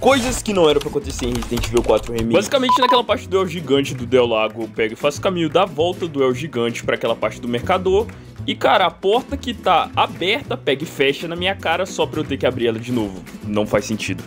Coisas que não eram pra acontecer em Resident Evil 4 Remake. Basicamente, naquela parte do El Gigante do Del Lago, eu pego e faço o caminho da volta do El Gigante para aquela parte do mercador. E, cara, a porta que tá aberta pega e fecha na minha cara só pra eu ter que abrir ela de novo. Não faz sentido.